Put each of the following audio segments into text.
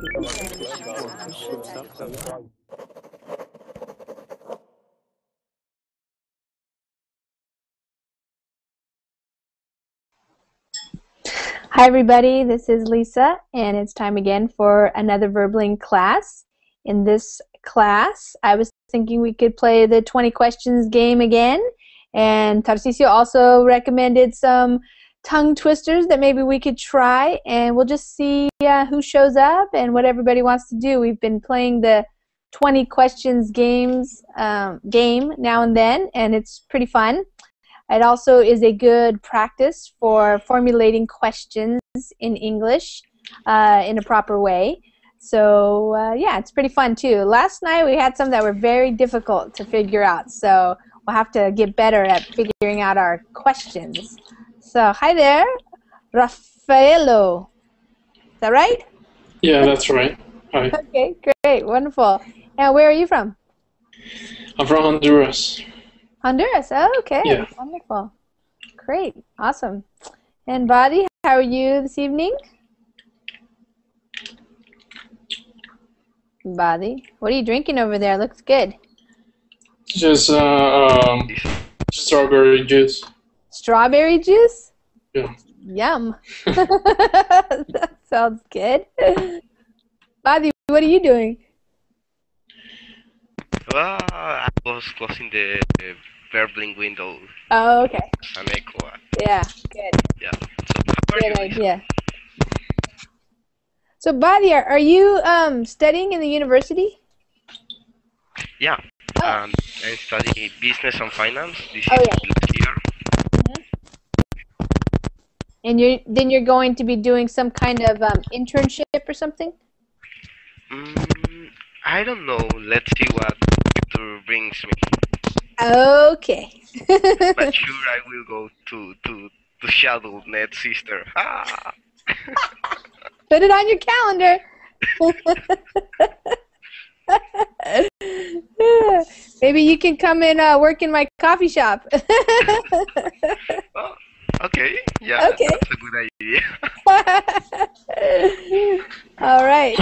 Hi everybody, this is Lisa and it's time again for another Verbling class. In this class, I was thinking we could play the 20 questions game again and Tarcisio also recommended some tongue twisters that maybe we could try and we'll just see uh, who shows up and what everybody wants to do. We've been playing the 20 questions games um, game now and then and it's pretty fun. It also is a good practice for formulating questions in English uh, in a proper way. So uh, yeah, it's pretty fun too. Last night we had some that were very difficult to figure out, so we'll have to get better at figuring out our questions. So hi there, Raffaello. Is that right? Yeah, that's right. Hi. okay, great, wonderful. And where are you from? I'm from Honduras. Honduras. Oh, okay. Yeah. Wonderful. Great. Awesome. And Badi, how are you this evening? Badi, what are you drinking over there? Looks good. Just uh, um, strawberry juice. Strawberry juice? Yeah. Yum. that sounds good. Badi, what are you doing? Well, I was closing the uh, Verbling window. Oh, okay. An echo. Yeah, good. Yeah. So how are Good idea. So, Badi, are, are you um, studying in the university? Yeah. Oh. Um, I study business and finance. This Oh, is yeah. And you're then you're going to be doing some kind of um, internship or something? Mm, I don't know. Let's see what future brings me. Okay. But sure, I will go to to to Shadow Net Sister. Ah. Put it on your calendar. Maybe you can come and uh, work in my coffee shop. Oh, okay. Yeah. Okay. That's a good idea. All right.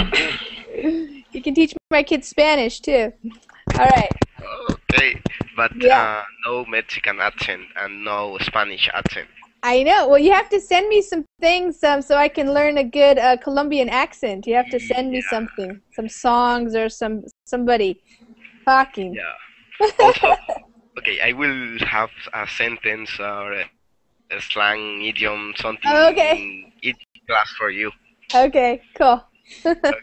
You can teach my kids Spanish too. All right. Okay, but Yeah. uh, no Mexican accent and no Spanish accent. I know. Well, you have to send me some things um, so I can learn a good uh, Colombian accent. You have to send me something, some songs or some somebody talking. Yeah. Also, okay, I will have a sentence or slang idiom, something Oh, okay. in class for you. Okay, cool. okay,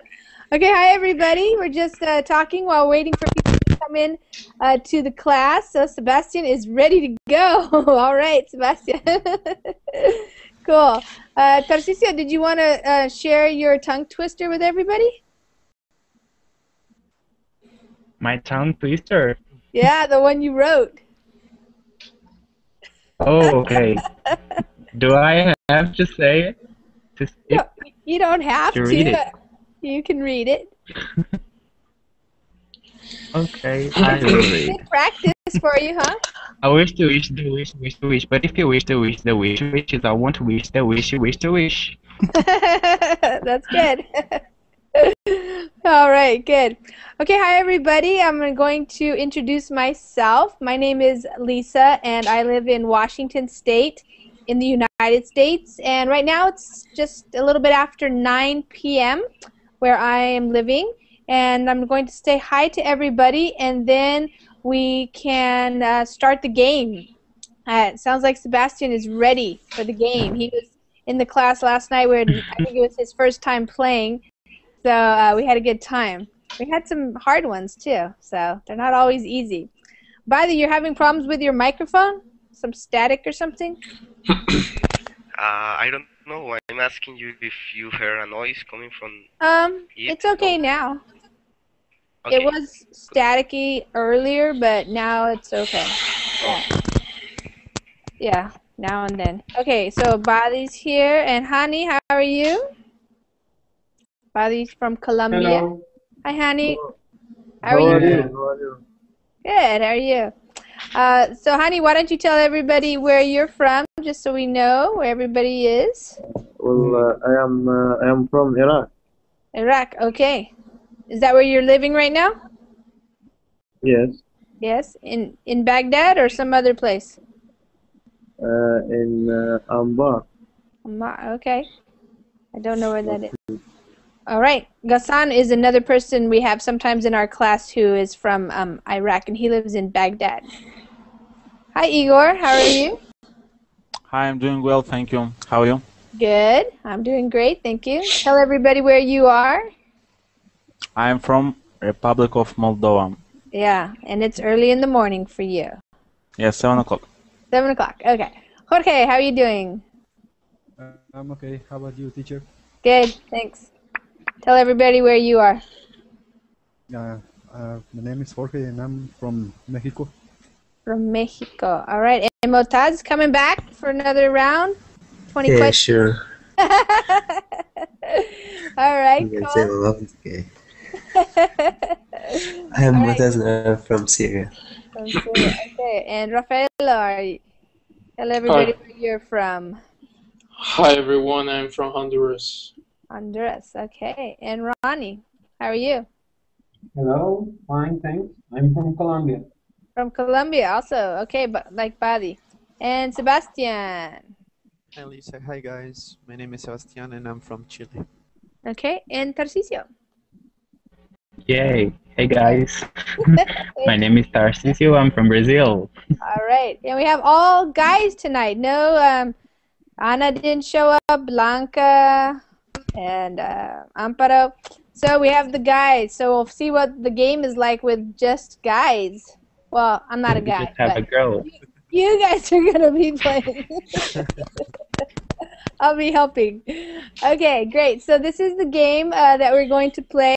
hi everybody. We're just uh, talking while waiting for people to come in uh, to the class. So Sebastian is ready to go. All right, Sebastian. cool. Uh, Tarcisio, did you want to uh, share your tongue twister with everybody? My tongue twister. Yeah, the one you wrote. Oh, okay. Do I have to say it? To speak? No, you don't have To to. read it. You can read it. Okay, I will read. Good practice for you, huh? I wish to wish the wish, wish to wish, but if you wish to wish the wish, wishes I want to wish the wish, wish to wish. That's good. All right, good. Okay, hi everybody. I'm going to introduce myself. My name is Lisa, and I live in Washington State in the United States. And right now it's just a little bit after 9 p.m. where I am living. And I'm going to say hi to everybody, and then we can uh, start the game. Uh, it sounds like Sebastian is ready for the game. He was in the class last night where I think it was his first time playing. So uh, we had a good time. We had some hard ones too, so they're not always easy. By the way, you're having problems with your microphone? Some static or something? Uh, I don't know. I'm asking you if you heard a noise coming from. Um, Yeah. it's okay now. Okay. It was staticky earlier, but now it's okay. Yeah. Yeah, now and then. Okay, so Bali's here, and Hani, how are you? Bali's from Colombia. Hello. Hi, Hani. How are you? Good. How are you? Uh, so, Hani, why don't you tell everybody where you're from, just so we know where everybody is? Well, uh, I am uh, I am from Iraq. Iraq. Okay. Is that where you're living right now? Yes. Yes. In in Baghdad or some other place? Uh, in uh, Anbar. Okay. I don't know where that is. All right. Ghassan is another person we have sometimes in our class who is from um, Iraq, and he lives in Baghdad. Hi, Igor. How are you? Hi, I'm doing well, thank you. How are you? Good. I'm doing great. Thank you. Tell everybody where you are. I'm from Republic of Moldova. Yeah, and it's early in the morning for you. Yes, seven o'clock. Seven o'clock. Okay. Jorge, how are you doing? Uh, I'm okay. How about you, teacher? Good. Thanks. Tell everybody where you are. Uh, uh, my name is Jorge and I'm from Mexico. From Mexico. All right. And Motaz coming back for another round. 20 Yeah, questions. sure. All right. You can Cool. say love is gay. I'm All right. Mutaz and from Syria. From Syria. Okay. And Rafael, are you, tell everybody Hi. where you're from. Hi everyone, I'm from Honduras. Honduras. Okay. And Ronnie, how are you? Hello, fine, thanks. I'm from Colombia. From Colombia also. Okay, but like Badi. And Sebastian. Hi Lisa, hi guys. My name is Sebastian and I'm from Chile. Okay. And Tarcisio. Yay! Hey guys, my name is Tarcisio. I'm from Brazil. All right. And we have all guys tonight. No, um, Ana didn't show up, Blanca, and uh, Amparo. So we have the guys. So we'll see what the game is like with just guys. Well, I'm not a guy, just have a girl. you guys are going to be playing. I'll be helping. Okay, great. So this is the game uh, that we're going to play.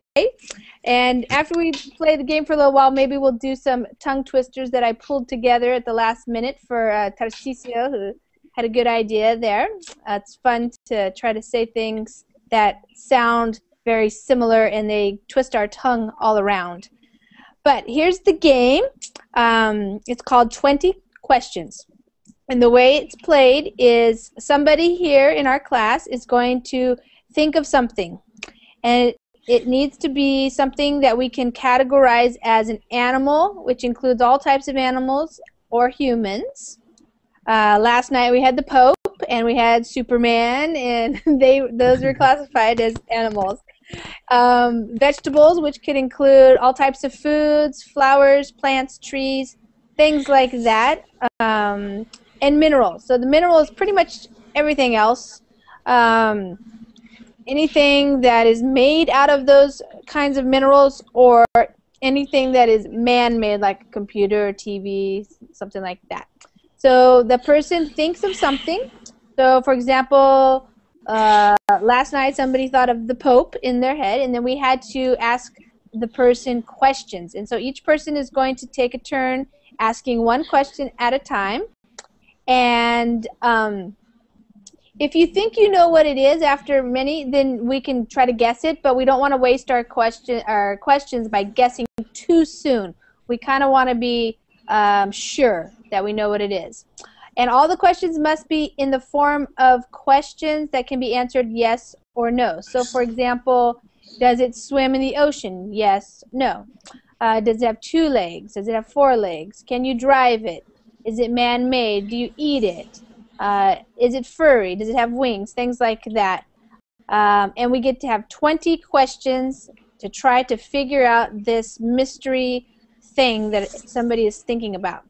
And after we play the game for a little while, maybe we'll do some tongue twisters that I pulled together at the last minute for uh, Tarcisio, who had a good idea there. Uh, it's fun to try to say things that sound very similar and they twist our tongue all around. But here's the game. Um, it's called 20 Questions. And the way it's played is somebody here in our class is going to think of something. And it, needs to be something that we can categorize as an animal, which includes all types of animals or humans. Uh, last night we had the Pope and we had Superman, and they those were classified as animals. Um, vegetables, which could include all types of foods, flowers, plants, trees, things like that. Um, and minerals. So the mineral is pretty much everything else. Um, anything that is made out of those kinds of minerals or anything that is man-made like a computer, TV, something like that. So the person thinks of something. So for example, uh, last night somebody thought of the Pope in their head, and then we had to ask the person questions. And so each person is going to take a turn asking one question at a time. And um, if you think you know what it is after many, then we can try to guess it. But we don't want to waste our question our questions by guessing too soon. We kind of want to be um, sure that we know what it is. And all the questions must be in the form of questions that can be answered yes or no. So, for example, does it swim in the ocean? Yes, no. Uh, does it have two legs? Does it have four legs? Can you drive it? Is it man made? Do you eat it? Uh, is it furry? Does it have wings? Things like that. Um, and we get to have 20 questions to try to figure out this mystery thing that somebody is thinking about.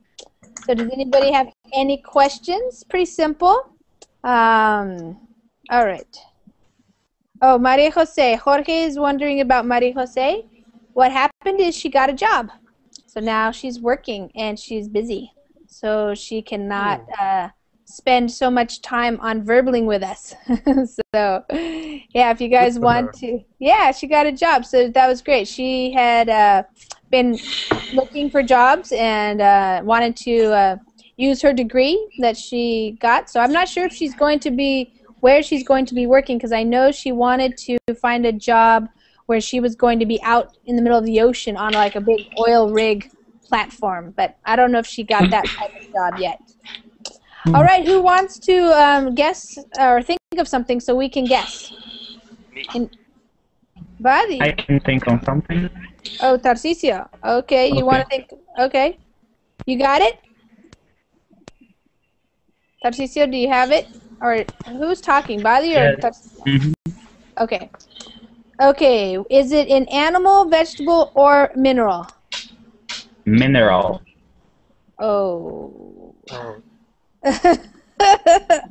So, does anybody have any questions? Pretty simple. Um, all right. Oh, Maria Jose. Jorge is wondering about Maria Jose. What happened is she got a job. So now she's working and she's busy. So she cannot uh, spend so much time on verbling with us. so, yeah, if you guys want her. to. Yeah, she got a job. So that was great. She had uh, been looking for jobs and uh, wanted to uh, use her degree that she got. So I'm not sure if she's going to be where she's going to be working because I know she wanted to find a job where she was going to be out in the middle of the ocean on like a big oil rig platform. But I don't know if she got that type of job yet. All right, who wants to um, guess or think of something so we can guess? Me. And- Vadi. I can think on something. Oh, Tarcisio. Okay, you want to think? Okay, you got it. Tarcisio, do you have it? Or who's talking? Vadi or Yes. Tarcisio? Mhm. Okay. Okay, is it an animal, vegetable, or mineral? Mineral. Oh. Oh,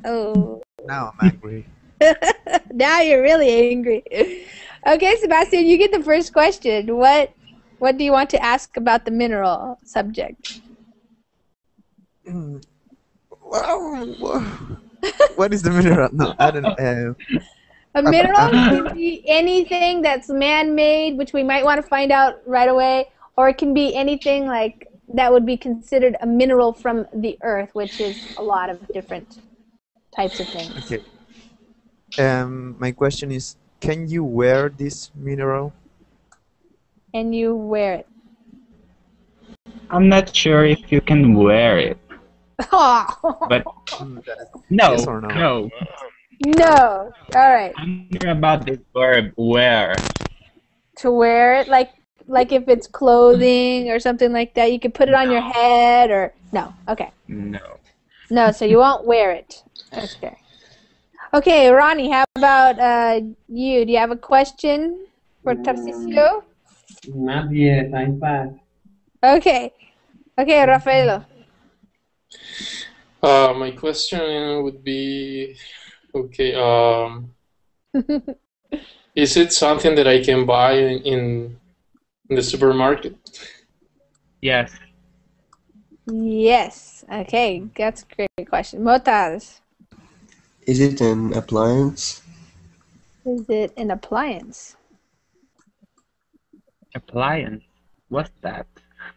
oh. now I'm angry. now you're really angry. Okay, Sebastian, you get the first question. What what do you want to ask about the mineral subject? What is the mineral? No, I don't know. Uh, A mineral can be anything that's man-made, which we might want to find out right away, or it can be anything like that would be considered a mineral from the earth, which is a lot of different types of things. okay. Um, my question is, can you wear this mineral? Can you wear it. I'm not sure if you can wear it, but that is- no, Yes or no? no. no. All right. I'm thinking about this verb wear. To wear it, like like if it's clothing or something like that, you could put it on your head or no. Okay. No. No, so you won't wear it. Okay. Okay, Ronnie, how about uh, you? Do you have a question for Tarcisio? Not yet, I'm fast. Okay. Okay, Rafaelo. Uh, my question would be, okay, um, is it something that I can buy in, in, in the supermarket? Yes. Yes. Okay, that's a great question. Motaz, Is it an appliance? is it an appliance? Appliance. What's that?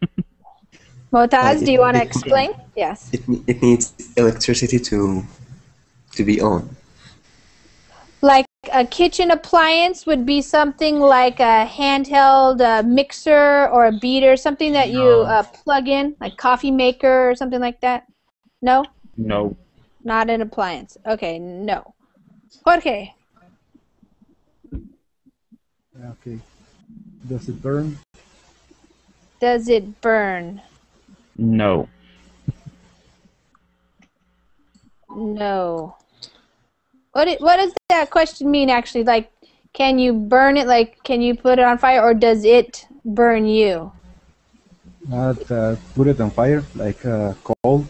Motaz, Uh, do you want to it- explain? Yes. It, it needs electricity to to be on. Like a kitchen appliance would be something like a handheld uh, mixer or a beater, something that you uh, plug in, like coffee maker or something like that. No, No. Not an appliance. Okay, no. Jorge, Okay. Does it burn? does it burn? No. No. What it, what does that question mean actually? Like, can you burn it? Like, can you put it on fire, or does it burn you? Not uh, put it on fire, like uh, coal.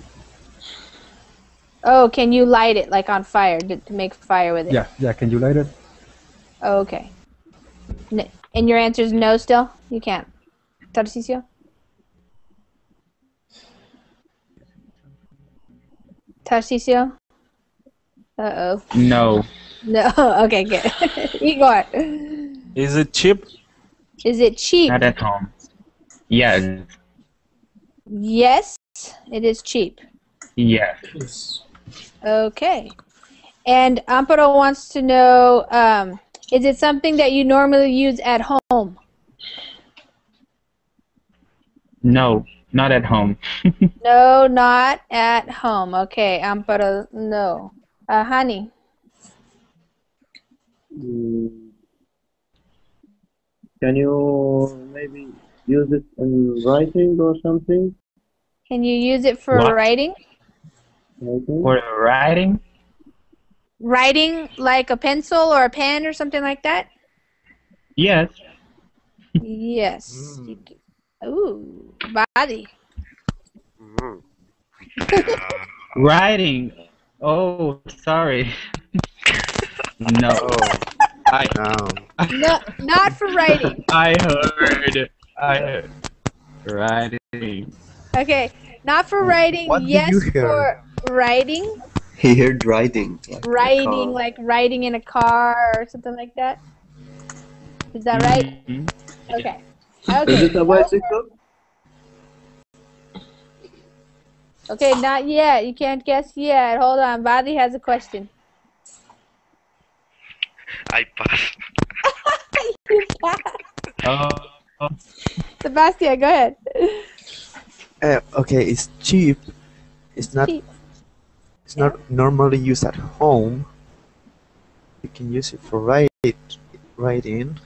Oh, can you light it like on fire to, to make fire with it? Yeah, yeah. Can you light it? Oh, okay. And your answer is no still? You can't. Tarcisio? Tarcisio? Uh-oh. No. No. Okay, good. Igor. Is it cheap? Is it cheap? Not at home. Yes. Yes, it is cheap. Yes. Yes. Okay. And Amparo wants to know, um, is it something that you normally use at home? No. Not at home. No, not at home. Okay, Amparo, no. Uh, Hani, Mm. Can you maybe use it in writing or something? can you use it for What? writing? Writing? For writing? Writing like a pencil or a pen or something like that? Yes. Yes. Mm. Ooh, body. Mm. Uh, Writing. Oh, sorry. no. Oh, I no. No, not for writing. I heard. I heard. Writing. Okay, not for writing. What yes, you hear? for writing. He heard riding. Like in a Writing, car. like riding in a car or something like that. Is that right? Mhm. Okay. Is Okay. it a bicycle? Okay, not yet. You can't guess yet. Hold on. Badi has a question. I pass. You can't. Oh, Sebastian, go ahead. Uh, okay, it's cheap. It's not. Cheap. It's not normally used at home. You can use it for write writing.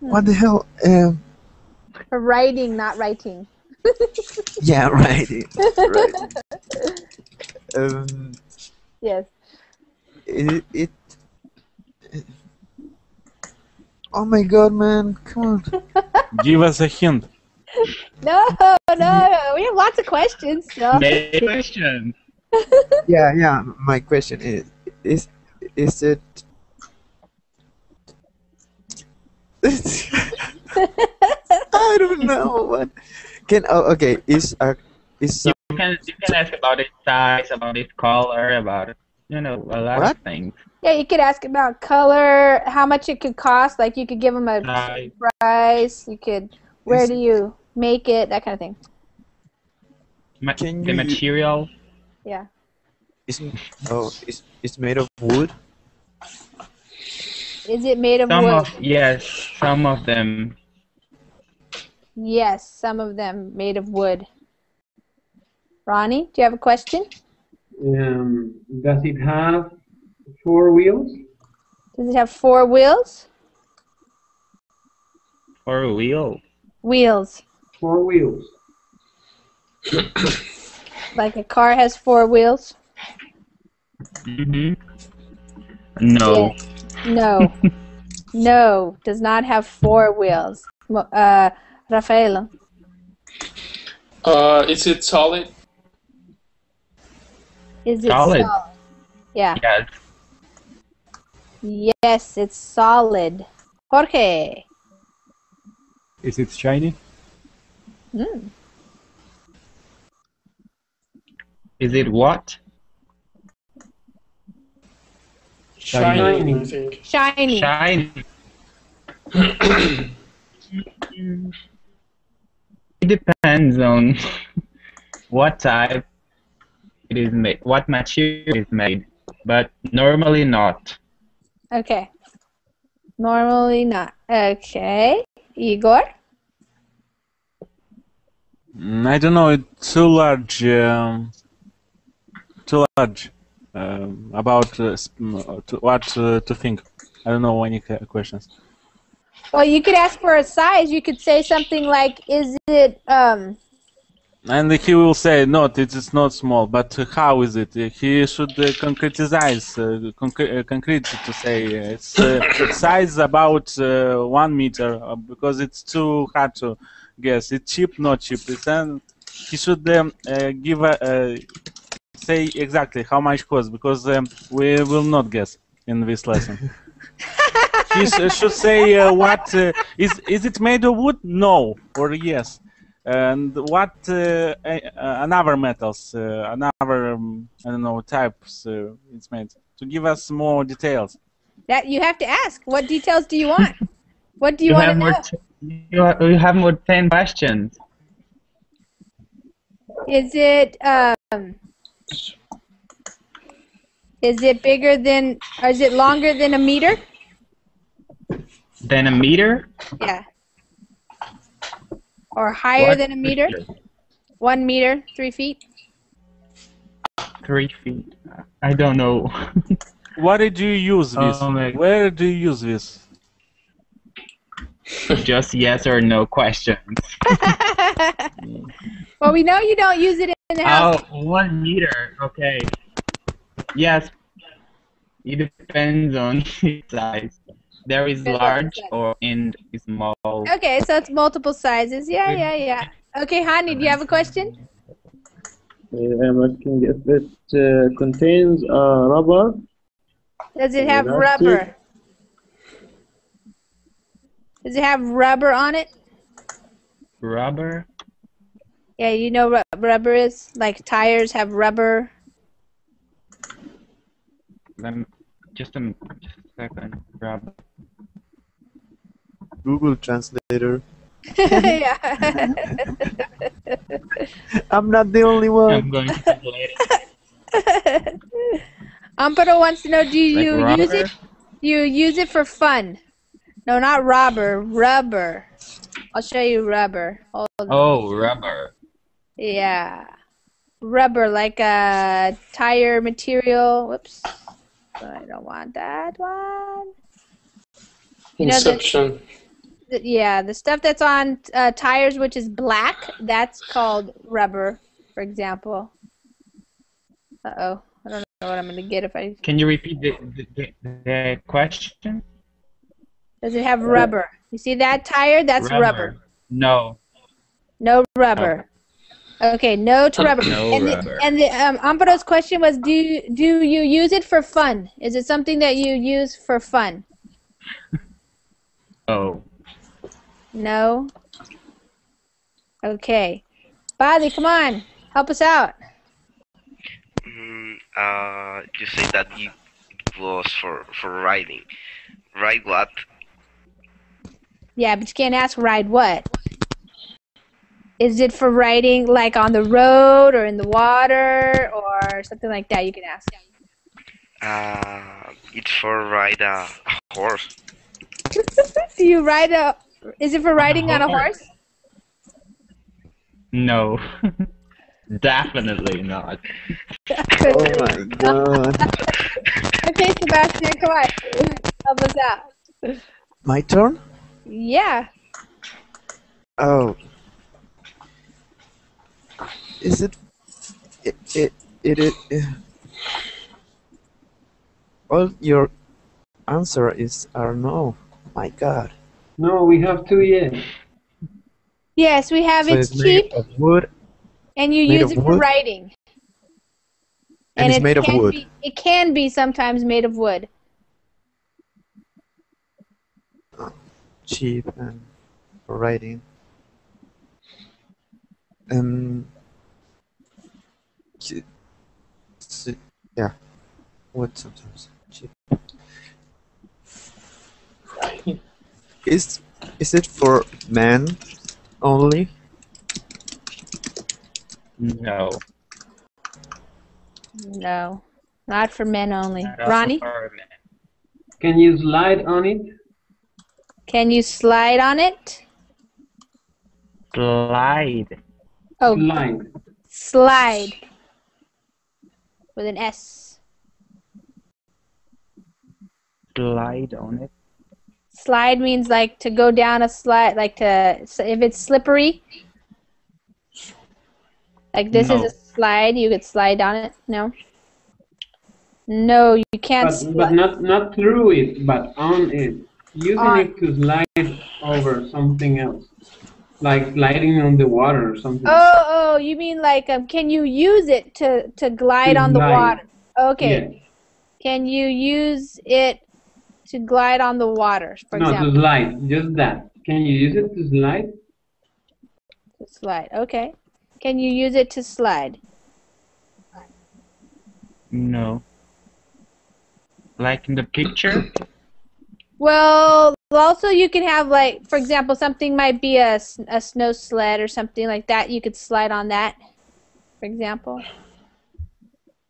What the hell? Um, For writing, not writing. yeah, right. right. Um, Yes. it, it. Oh my god, man! Come on. Give us a hint. No, no, we have lots of questions. So. Many questions. yeah, yeah. My question is: is is it? I don't know what. Can oh okay? Is a is some, You can you can ask about its size, about its color, about you know a lot What? of things. Yeah, you could ask about color, how much it could cost. Like you could give them a Size. price. You could, where Is- do you make it? That kind of thing. Ma- Can the you- material. Yeah. is oh is it's made of wood? Is it made of Some wood? of yes, some of them. Yes, some of them made of wood. Ronnie, do you have a question? Um, does it have four wheels? Does it have four wheels? Four a wheel. Wheels. Four wheels. Like a car has four wheels? hmm No. No. no, does not have four wheels. Mo- Uh, Rafael. Uh, is it solid? Is it Solid. solid? Yeah. Yes. Yes, it's solid. Jorge. Is it shiny? Mm. Is it what? Shiny, Shiny. I think. Shiny. Shiny. it depends on what type it is made, what material is made, but normally not. Okay. Normally not. Okay. Igor? Mm, I don't know. It's too large. Um, too large. Um, about uh, mm, to, what uh, to think. I don't know any que- questions. Well, you could ask for a size. You could say something like, is it, um, And he will say, not, it is not small, but uh, how is it? Uh, He should uh, concretize, uh, uh, concrete to say uh, it's uh, size about uh, one meter uh, because it's too hard to guess. It's cheap, not cheap. It's, um, he should um, uh, give a, uh, say exactly how much cost because um, we will not guess in this lesson. he sh- should say uh, what uh, is is it made of wood? No or yes. And what uh, uh, another metals, uh, another um, I don't know types uh, it's made to give us more details. that you have to ask. What details do you want? What do you, You want to more. know? T- you, ha- you have more ten questions. Is it, um, is it bigger than, or is it longer than a meter? Than a meter. Yeah. Or higher What than a meter? One meter, three feet? Three feet. I don't know. What did you use this? Oh Where do you use this? Just yes or no questions. well, we know you don't use it in the house. Oh, one meter. Okay. Yes. It depends on size. There is Depends on the large or in small. Okay, so it's multiple sizes. Yeah, yeah, yeah. Okay, Hani, do you have a question? I'm asking if it uh, contains uh, rubber. Does it have Elastic. rubber? Does it have rubber on it? Rubber. Yeah, you know what rubber is? Like tires have rubber. Let me, just a just a second. Rubber. Google Translator. yeah. I'm not the only one. I'm one. going to translate it. Amparo wants to know do you Like use it? Do you use it for fun? No, not rubber. rubber. I'll show you rubber. Hold on. Oh, rubber. Yeah. Rubber, like a tire material. Whoops. I don't want that one. You know the- Inception. yeah, the stuff that's on uh, tires, which is black, that's called rubber, for example. Uh oh, I don't know what I'm gonna get if I. Can you repeat the, the, the, the question? Does it have rubber? You see that tire? That's rubber. No. No rubber. Okay, no to rubber. No and rubber. The, and the um, Amparo's question was, do you, do you use it for fun? Is it something that you use for fun? Oh. No. Okay, Bobby, come on, help us out. Mm, uh, you say that it was for for riding. Ride what? Yeah, but you can't ask ride what. Is it for riding like on the road or in the water or something like that? You can ask. Uh, it's for ride a, a horse. Do you ride a? Is it for riding on a horse? No. Definitely not. Oh my god. Okay, Sebastian, come on, help us out. My turn? Yeah. Oh. Is it it it it, it, it Well your answer is are no. My god. No, we have two yes. Yes, we have. So it's it's cheap, made of wood and you use it for wood? writing. and, it's it made of wood. Be, it can be sometimes made of wood. Cheap and for writing. Um, yeah, what sometimes cheap. Is is it for men only? No. No, not for men only. Not Ronnie, men. Can you slide on it? Can you slide on it? Slide. Oh, Slide. slide with an S. Slide on it. Slide means like to go down a slide, like to so if it's slippery. Like this No. is a slide, you could slide on it. No. No, you can't. But, but not not through it, but on it. Using On. it to slide over something else, like sliding on the water or something. Oh, oh, you mean like um, can you use it to to glide To on the glide. water? Okay. Yes. Can you use it to glide on the water, for no, to example? slide. Just that. Can you use it to slide? To slide. Okay. Can you use it to slide? No. Like in the picture? Well, also you can have like, for example, something might be a, a snow sled or something like that. You could slide on that, for example.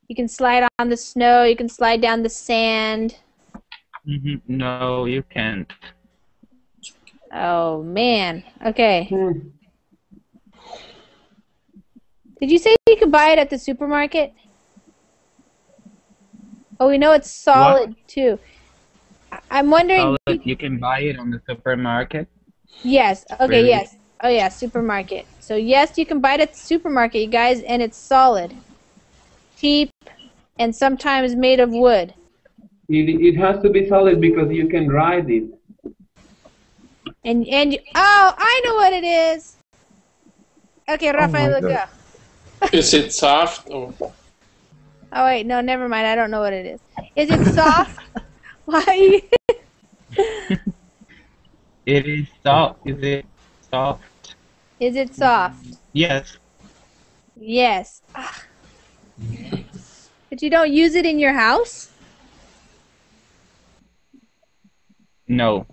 You can slide on the snow. You can slide down the sand. hmm No, you can't. Oh man. Okay. Hmm. Did you say you could buy it at the supermarket? Oh, we know it's solid too. I- I'm wondering. Oh, solid, you can buy it on the supermarket. Yes. Okay. Really? Yes. Oh yeah, supermarket. So yes, you can buy it at the supermarket, you guys, and it's solid, cheap, and sometimes made of wood. It, it has to be solid because you can ride it. And and you, oh, I know what it is. Okay, oh Rafael, go. Is it soft or Oh wait, no, never mind. I don't know what it is. Is it soft? Why? It is soft. Is it soft? is it soft? Yes. Yes. Ah. But you don't use it in your house? No.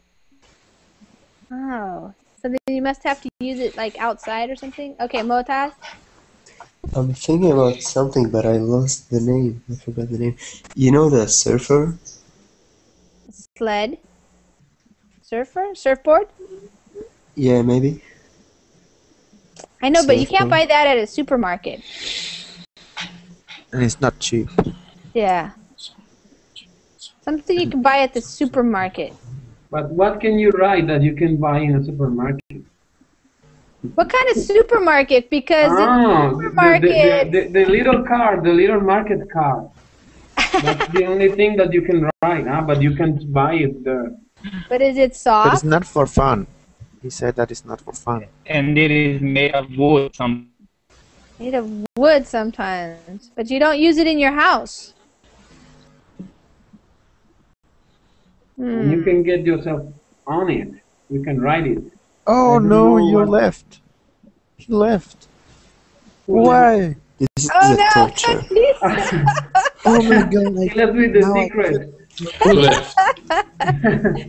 Oh. So then you must have to use it like outside or something? Okay, Motaz? I'm thinking about something, but I lost the name. I forgot the name. You know the surfer? Sled? Surfer? Surfboard? Yeah, maybe. I know, but you can't buy that at a supermarket. And it's not cheap. Yeah. Something you can buy at the supermarket. But what can you ride that you can buy in a supermarket? What kind of supermarket? Because in Ah, the, supermarket, the, the, the little car, the little market car. That's the only thing that you can ride, huh? but you can't buy it there. but is it But soft? it's not for fun. He said that it's not for fun. And it is made of wood. Some Made of wood sometimes, but you don't use it in your house. And you Hmm. can get yourself on it. You can ride it. Oh no, you what- left. You left. Why? This is Oh a no! torture. Oh my god, He left with the secret. Who left?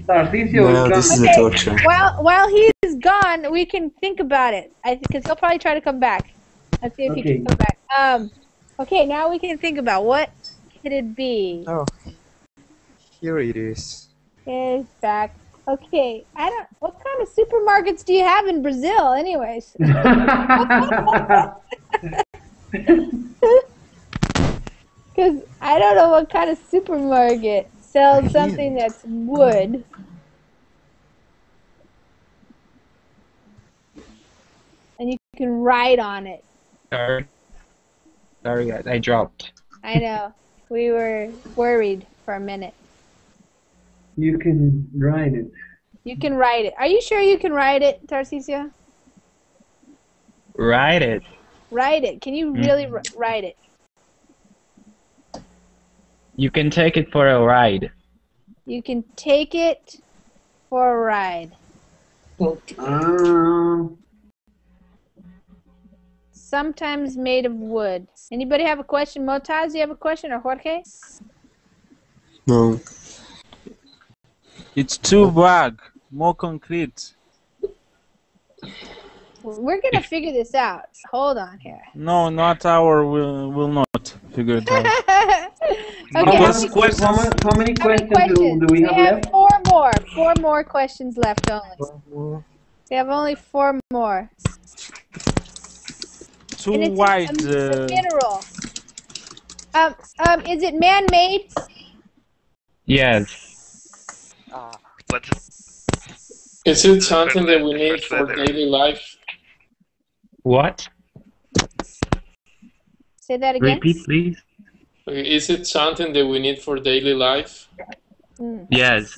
Tarcisio No, this is gone. a Okay. torture. while while he's gone, we can think about it. I because he'll probably try to come back. Let's see if he can come back. Um. Okay, now we can think about what could it be. Oh, here it is. Okay, back. Okay, I don't. What kind of supermarkets do you have in Brazil, anyways? Because I don't know what kind of supermarket sells something that's wood. And you can ride on it. sorry, sorry guys, I dropped. I know. We were worried for a minute. you can ride it. You can ride it. Are you sure you can ride it, Tarcisio? Ride it. Ride it. Can you really mm. r- ride it? You can take it for a ride. You can take it for a ride. Um, Sometimes made of wood. Anybody have a question? Motaz, you have a question or Jorge? No. It's too vague. More concrete. We're gonna figure this out. Hold on here. No, not our will will not figure it out. okay, how many, questions- how, how many how questions, do, questions? do we have left? four more. Four more questions left only. We have only four more. Too and it's wide. a, it's a Uh, mineral. Um, um, is it man-made? Yes. What's Is it something that we need for daily life? What? Say that again. Repeat, please. Okay, Is it something that we need for daily life? Mm. Yes.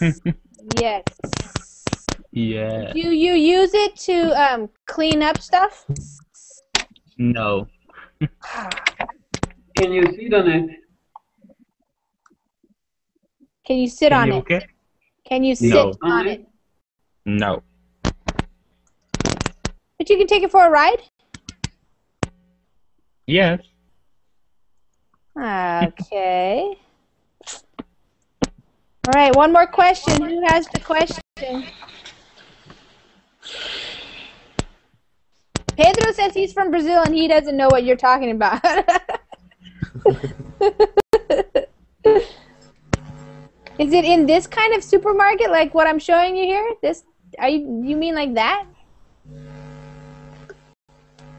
Yes. yeah. Do you use it to um clean up stuff? No. Can you sit on it? Can you sit Can on you it? okay? Can you sit No. on it? No. But you can take it for a ride. Yes. Okay. All right, one more question. Who has the question? Pedro says he's from Brazil and he doesn't know what you're talking about. Is it in this kind of supermarket like what I'm showing you here? This are you you mean like that?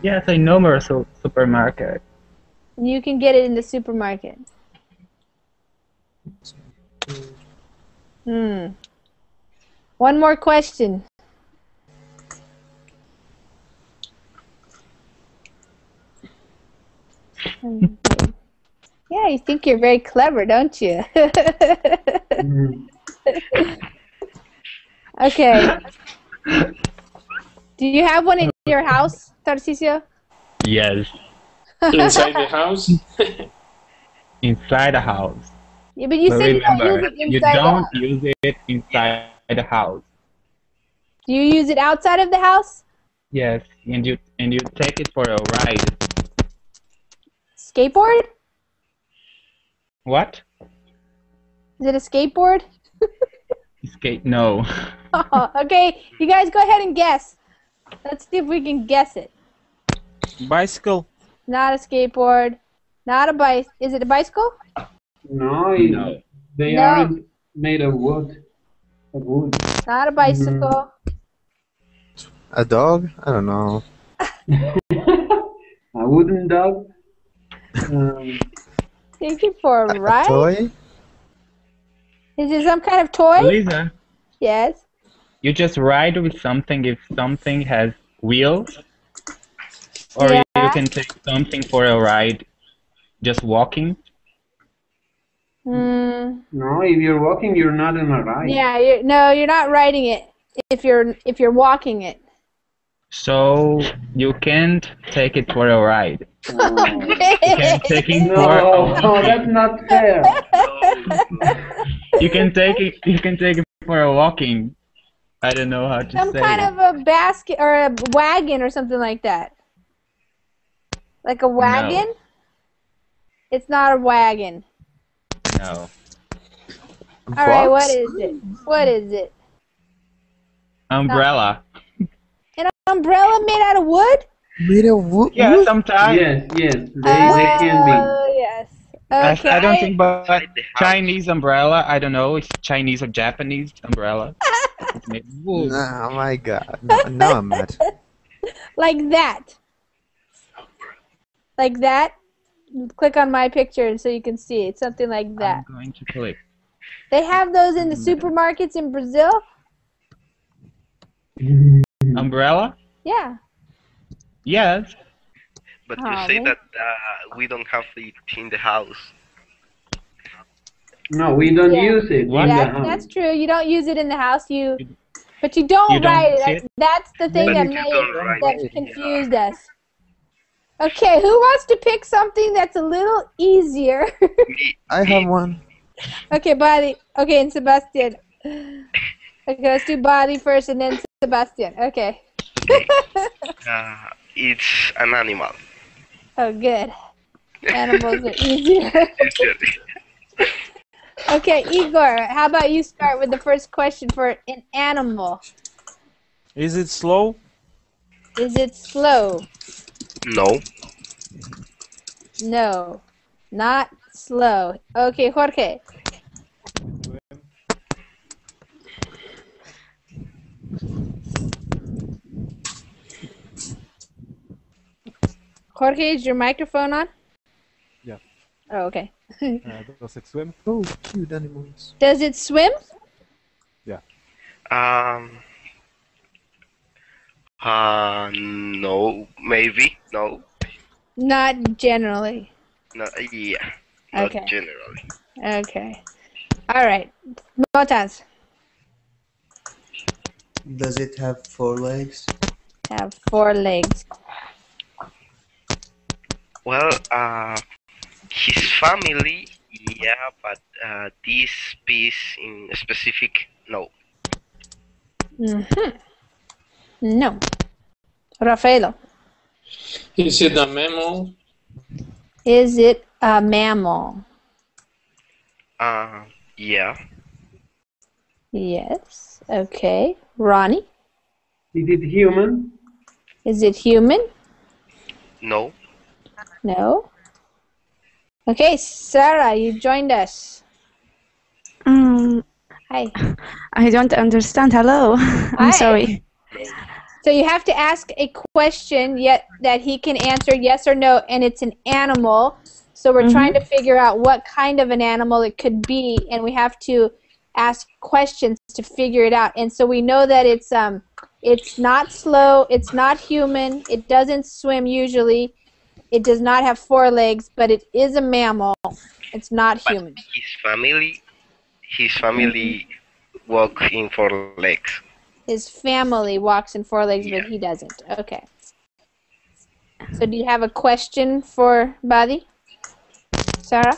Yes, I know Merso supermarket. You can get it in the supermarket. Hmm. One more question. Yeah, you think you're very clever, don't you? okay. Do you have one in your house, Tarcisio? Yes. Inside the house? Inside the house. Yeah, but you but said you don't use it inside the don't house. use it inside the house. Do you use it outside of the house? Yes, and you and you take it for a ride. Skateboard? What? Is it a skateboard? Skate? No. okay, you guys go ahead and guess. Let's see if we can guess it. bicycle. Not a skateboard. Not a bike. Is it a bicycle? No, it- No. they No. aren't made of wood. Of wood. Not a bicycle. A dog? I don't know. A wooden dog. Um, Take it for a A ride. toy? Is it some kind of toy? Lisa, Yes. you just ride with something if something has wheels, or Yeah. you can take something for a ride just walking. Mm, No, if you're walking, you're not in a ride. yeah. You're, no, you're not riding it. If you're if you're walking it. So you can't take it for a ride. You can take it No, for a no, that's not fair. you can take it you can take it for a walking. I don't know how to Some say kind it. of a basket or a wagon or something like that. Like a wagon? No. It's not a wagon. No. All right, what Box? is it? What is it? Umbrella. An umbrella made out of wood? Made of wood? Yeah, sometimes. Yes, yes, they, they oh, can be. Oh, yes. I, Okay. I don't think but Inside the house. Chinese umbrella. I don't know if Chinese or Japanese umbrella. It's made of wood. Oh my god. No, now I'm mad. like that. Like that. Click on my picture so you can see it. Something like that. I'm going to click. They have those in the mm-hmm. supermarkets in Brazil. Umbrella? Yeah. Yes. But Oh, you say that uh, we don't have it in the house. No, we don't Yeah. use it What? in the That, house. that's true. You don't use it in the house. You, but you don't You don't write it. it? That's the thing But that made don't that it. confused us. Okay, who wants to pick something that's a little easier? I have one. okay, Body. Okay, and Sebastian. Okay, let's do Body first, and then Sebastian. Okay. uh, it's an animal. Oh, good. Animals are easier. okay, Igor, how about you start with the first question for an animal? Is it slow? Is it slow? no. No, not slow. Okay, Jorge. Jorge, is your microphone on? Yeah. Oh, okay. Uh, does it swim? Oh, cute animals. Does it swim? Yeah. Um. Uh, no, maybe, no, Not generally. no, yeah, not Okay. generally. Okay. All right. Motaz Does it have four legs? have four legs. Well, uh, his family, yeah, but uh, this piece in specific, no. Mm-hmm. No. Rafaela, Is it a mammal? is it a mammal? Uh, yeah, Yes. Okay. Ronnie, Is it human? is it human? no, No. Okay, Sarah, you joined us. Um, Hi. I don't understand. Hello. I'm Hi. sorry. So you have to ask a question yet that he can answer yes or no, and it's an animal. So we're trying to figure out what kind of an animal it could be, and we have to ask questions to figure it out. And so we know that it's um, it's not slow, it's not human, it doesn't swim usually, it does not have four legs, but it is a mammal. It's not but human. his family, his family walks in four legs. His family walks in four legs, but he doesn't. Okay. So do you have a question for Buddy? Sarah?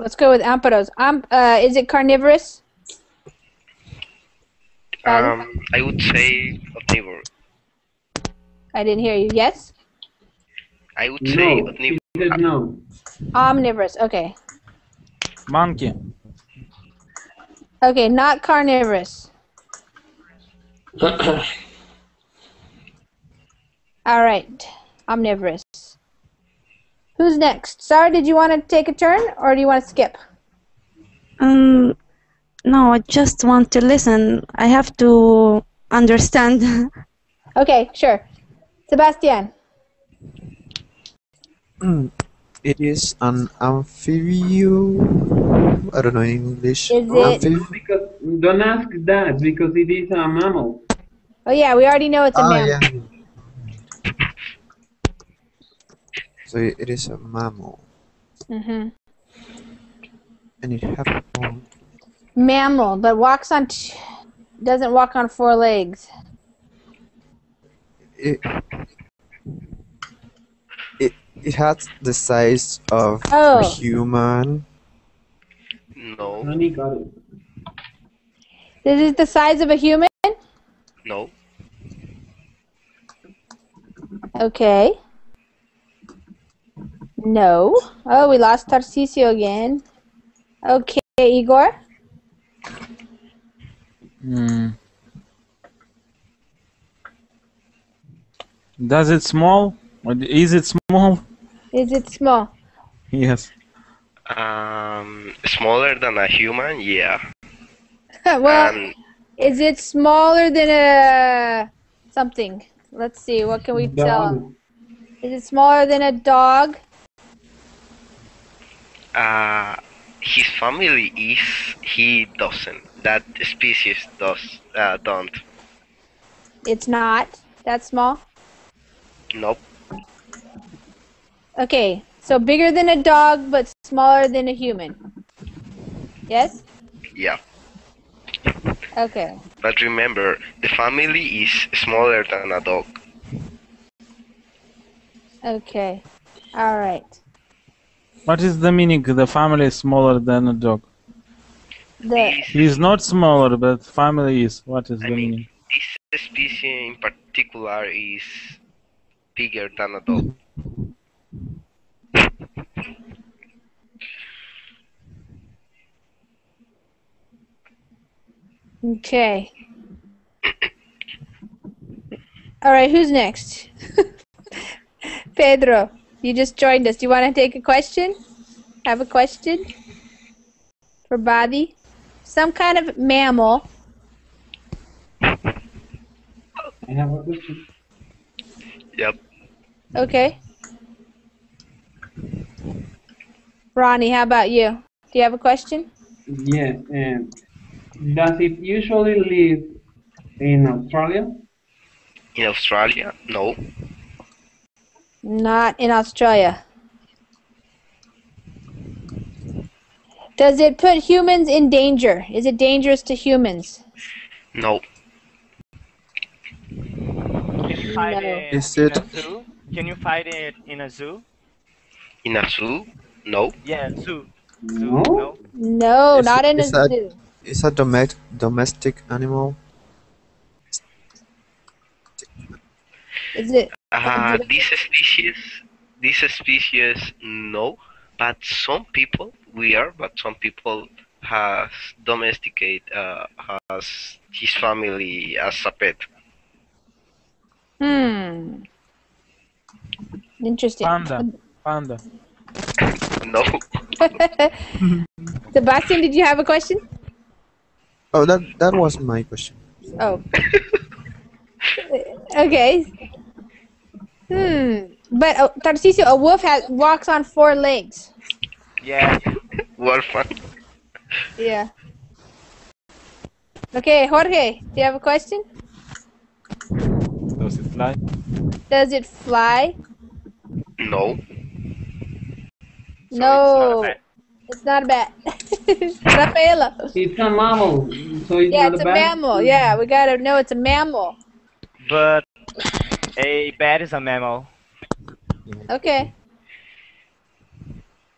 Let's go with Amparos. Um, uh, is it carnivorous? Um, I would say omnivore. I didn't hear you. Yes? I would say omnivore. No. Omnivorous. Okay. Monkey. Okay, not carnivorous. All right. Omnivorous. Who's next? Sarah, did you want to take a turn or do you want to skip? Um, no, I just want to listen. I have to understand. Okay, sure. Sebastian. It is an amphibian. I don't know in English. Is it- Because don't ask that because it is a mammal. Oh yeah, we already know it's a Ah, mammal. yeah. So it is a mammal, hmm and it have um, Mammal, but walks on. T- doesn't walk on four legs. it, it it has the size of Oh. a human. No, Hani got it. Is it the size of a human? no, Okay. No. Oh, we lost Tarcisio again. Okay, Igor. Hmm. Does it small? Is it small? Is it small? Yes. um, smaller than a human, yeah. well, And is it smaller than a something? Let's see. What can we tell? Dog. Is it smaller than a dog? Uh, his family is he doesn't. That species does uh, don't. It's not that small. Nope. Okay, so bigger than a dog, but smaller than a human. Yes. Yeah. Okay. But remember, the family is smaller than a dog. Okay. All right. What is the meaning? The family is smaller than a dog. The He is not smaller, but family is. What is the meaning? This species in particular is bigger than a dog. okay. All right. Who's next? Pedro, you just joined us. Do you want to take a question? Have a question for Bobby? Some kind of mammal. I have a question. Yep. Okay. Ronnie, how about you? Do you have a question? Yes. And um, does it usually live in Australia? In Australia, no. Not in Australia. Does it put humans in danger? Is it dangerous to humans? No. Can you find No. it Is in it- a zoo? Can you find it in a zoo? In a zoo, no. Yeah, zoo. No. No. No, Is not it- in a is that- zoo. It's a domet- domestic animal. Is it? Uh, this species, this species, no. But some people, we are, but some people has domesticate, uh, has his family as a pet. Hmm. Interesting. Panda. Panda. No. Sebastian, did you have a question? Oh, that that was my question. Oh. okay. Hmm. But uh, Tarcisio, a wolf has walks on four legs. Yeah. Wolf. Yeah. Okay, Jorge, do you have a question? Does it fly? Does it fly? No. no. It's not a bat. It's not a Rafaela. It's a mammal, so it's Yeah, not it's a a mammal. Yeah, we gotta know it's a mammal. But a bat is a mammal. Okay.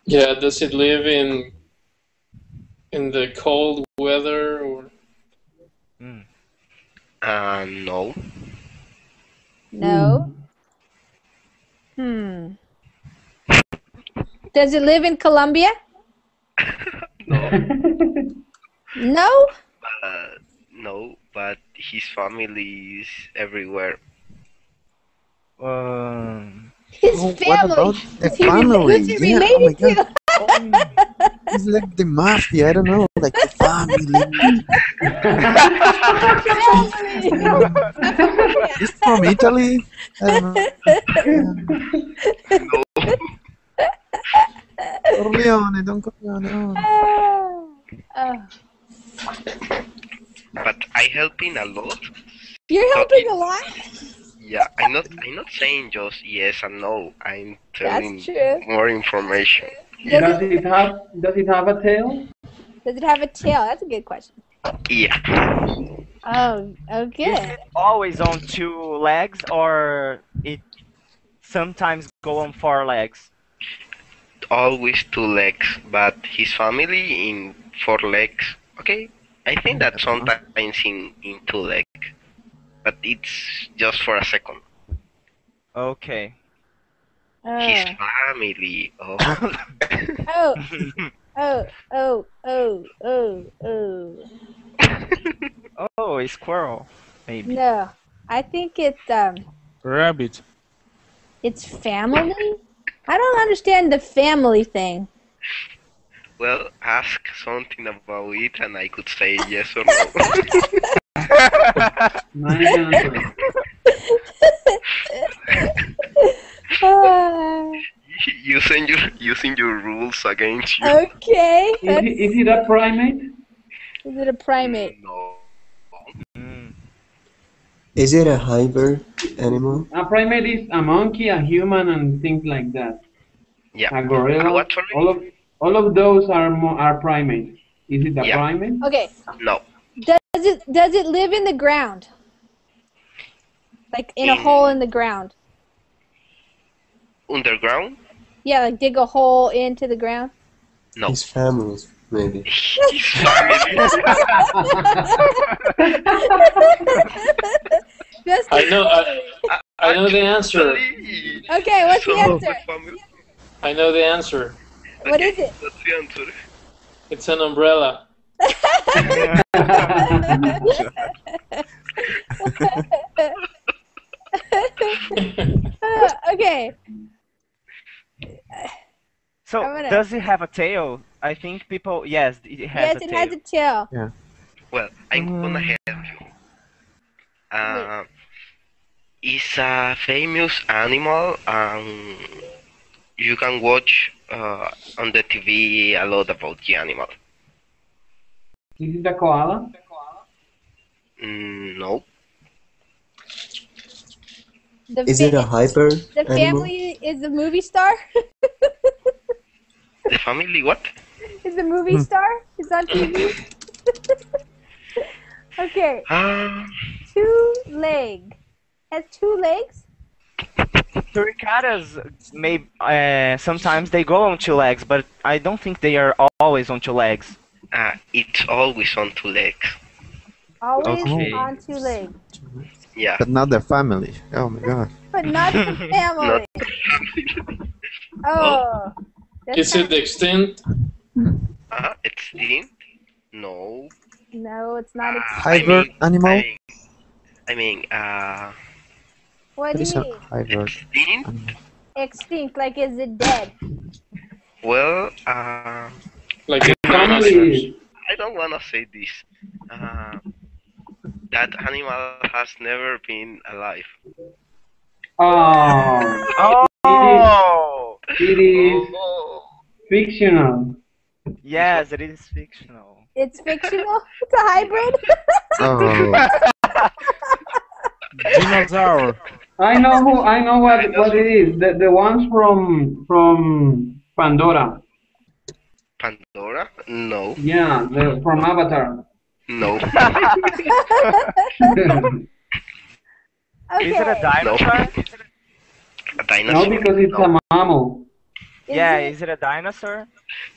Yeah, does it live in in the cold weather or Uh, no. No. Hmm. Does it live in Colombia? No. Uh, no, but his family is everywhere. Um, His Oh, what family. about the Is he family? Who's he Yeah, oh my related to? It's like the mafia. I don't know, like the family. It's from Italy. I don't know. Corleone, Don Corleone. Oh. Oh. But I helping a lot. You're helping a lot. Yeah, I'm not. I'm not saying just yes and no. I'm telling true. more information. Does it have Does it have a tail? Does it have a tail? That's a good question. Yeah. Oh, oh, Is it always on two legs or it sometimes go on four legs? Always two legs, but his family in four legs. Okay, I think that sometimes in in two legs, but it's just for a second. Okay. His Oh, family. Oh. oh, oh, oh, oh, oh, oh. Oh, a squirrel, maybe. No, I think it's um, Rabbit. it's family. I don't understand the family thing. well, ask something about it, and I could say yes or no. Nice answer. Using your using your rules against you. okay. Is it, is it a primate? Is it a primate? No. Is it a hybrid animal? A primate is a monkey, a human, and things like that. Yeah. A gorilla. What. All of all of those are mo- are primates. Is it a Yeah. primate? Okay. No. Does it does it live in the ground? Like in a In- hole in the ground? Underground? Yeah, like dig a hole into the ground. No. His family, maybe. Just I know. I, I know the answer. Okay, what's the answer? I know the answer. What is it? What's the answer? It's an umbrella. Uh, okay. So, gonna- does it have a tail? I think people, yes, it has a yes, a it tail. has a tail. Yeah. Well, I'm gonna Mm. help you. Uh, it's a famous animal, and you can watch uh, on the TV a lot about the animal. Is it a koala? Mm, no. The Is it a hyper? The animal? family is a movie star. The family what? is a movie star? Is on TV. okay, Um, two leg. Has two legs. Suricatas, may uh, sometimes they go on two legs, but I don't think they are always on two legs. Uh, it's always on two legs. Always Okay. on two legs. Yeah. But not the family. Oh my god. But not the family. Oh. that's Is it extinct? Uh, extinct? No. No, it's not extinct. Hybrid animal? I mean, I mean, uh, What What do is you a mean? hybrid? extinct? Extinct, like is it dead? Well, uh, Like the Family. dinosaurs? I don't wanna say this. Uh, that animal has never been alive. Oh, Oh! it is Oh, fictional. Yes, it is fictional. It's fictional. It's a hybrid. Oh. Dinosaur. I know who. I know what what it is. The the ones from from Pandora. Pandora? No, Yeah, the from Avatar. no, okay. Is it a no. dinosaur? A dinosaur? No, because it's no. a mammal. Is yeah, it- is it a dinosaur?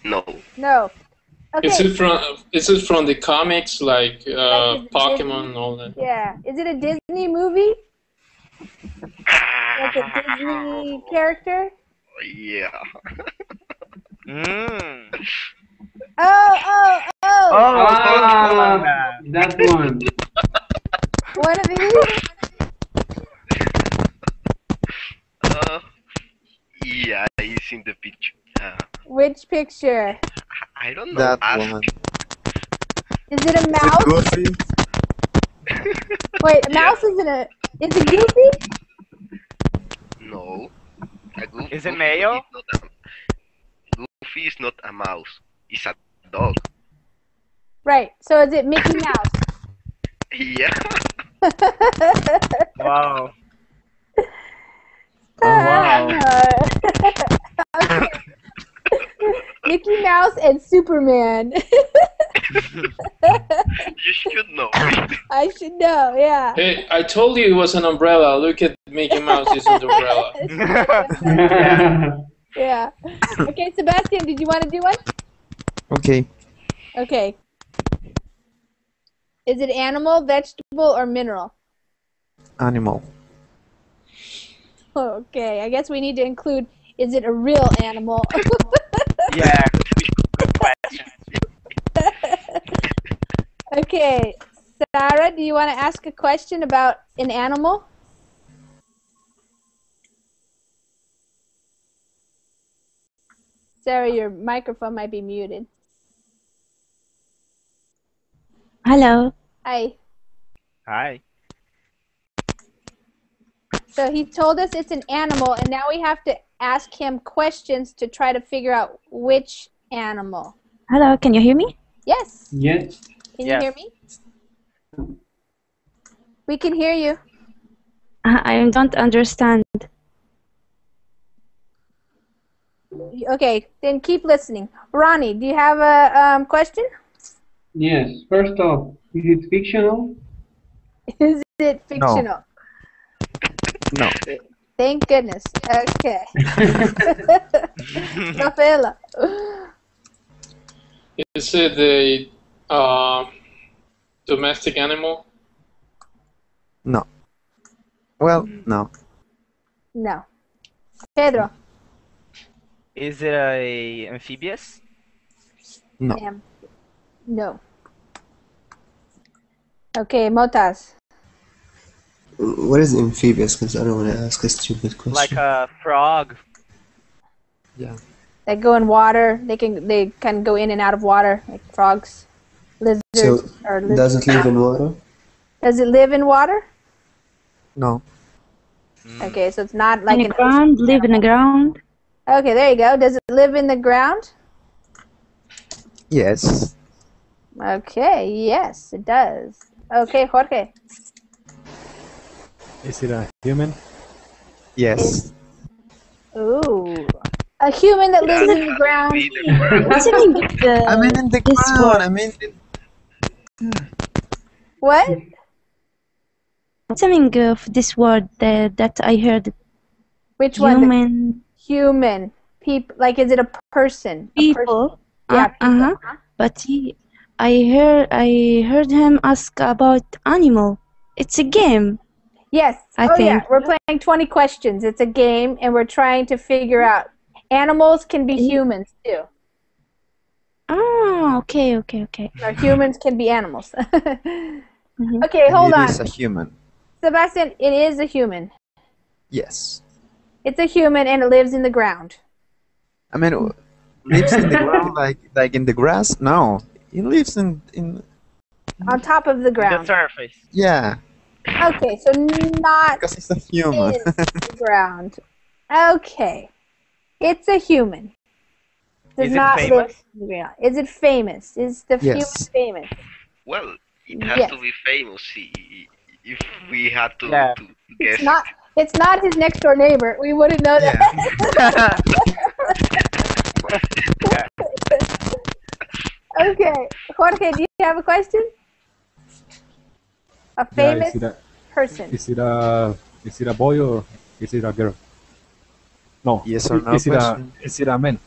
no. No. Okay. Is it from? Is it from the comics like uh, Like, is it Pokemon and all that? Yeah. Is it a Disney movie? Like a Disney character? Yeah. Mmm. Oh, oh, oh! Oh, Ah, that one. One of these? Uh, yeah, it's in the picture. Uh, Which picture? I I don't know. That Ask. one. Is it a Is it mouse? Goofy? Wait, a mouse isn't a. Is it Goofy? No. A goof, Is it Goofy Mayo? Is not a, Goofy is not a mouse. It's a dog. Right. So is it Mickey Mouse? Yeah. Wow. Oh, wow. Mickey Mouse and Superman. You should know. I should know. Yeah. Hey, I told you it was an umbrella. Look at Mickey Mouse's umbrella. Yeah. Okay, Sebastian, did you want to do one? Okay. Okay. Is it animal, vegetable, or mineral? Animal. Okay, I guess we need to include is it a real animal? yeah. Good question. okay, Sarah, do you want to ask a question about an animal? Sarah, your microphone might be muted. Hello. Hi. Hi. So he told us it's an animal, and now we have to ask him questions to try to figure out which animal. Hello. Can you hear me? Yes. Yes. Can Yes. you hear me? We can hear you. Uh, I don't understand. Okay, then keep listening. Ronnie, do you have a um, question? Yes. First off, is it fictional? Is it fictional? No. Thank goodness. Okay. Rafaela. Is it a uh, domestic animal? No. Well, no. No. Pedro. Is it a amphibious? No. Am- No. Okay, Motaz. What is amphibious? Because I don't want to ask a stupid question. Like a frog? Yeah. They go in water. They can they can go in and out of water like frogs, lizards, so, or lizards. does it live in water? Does it live in water? No. Hmm. Okay, so it's not like in the an ground, live in the ground. Okay, there you go. Does it live in the ground? Yes. Okay, yes, it does. Okay, Jorge. Is it a human? Yes. Ooh. A human that lives in the ground. What's the meaning of the, I mean in the ground. I mean. What? What's the meaning of this word that, that I heard? Which one? Human Human. People. Like, is it a person? A person? people. Yeah, Uh huh. But he, I heard I heard him ask about animal. It's a game. Yes. I oh, yeah. think. We're playing 20 questions. It's a game, and we're trying to figure out. Animals can be humans, too. Ah, okay, okay, okay. Or humans can be animals. Mhm. Okay, hold it on. It is a human. Sebastian, it is a human. Yes. It's a human, and it lives in the ground. I mean, lives in the ground like like in the grass? No. He lives in in On top of the ground. The surface. yeah. Okay, so not Because it's a human. in the ground. Okay. It's a human. Does Is it not famous? live in. Is it famous? Is the human Yes. famous? Well, it has Yes. to be famous i- i- if we had to, Yeah. to guess. It's not it's not his next door neighbor. We wouldn't know that. okay. Jorge, do you have a question? A Yeah, famous is a person. is it a is it a boy or is it a girl? No. Yes or no Is it a is it a man?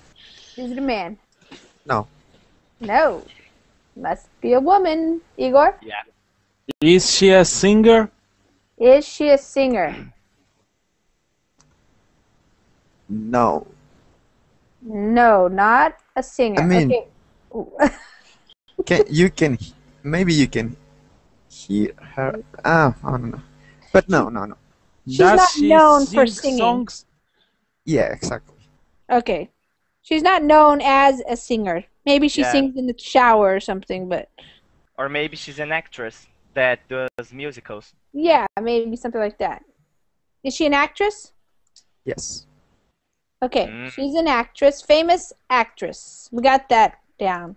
Is it a man? No. No. Must be a woman. Igor? Yeah. Is she a singer? Is she a singer? No. No, not a singer. I mean- okay. Can you can maybe you can hear her? Ah, I don't know. But no, no, no. She's Does not she known for singing. songs? Yeah, exactly. Okay. she's not known as a singer. Maybe she Yeah. sings in the shower or something, but Or maybe she's an actress that does musicals. yeah, maybe something like that. Is she an actress? Yes. Okay, Mm. she's an actress, famous actress. We got that down.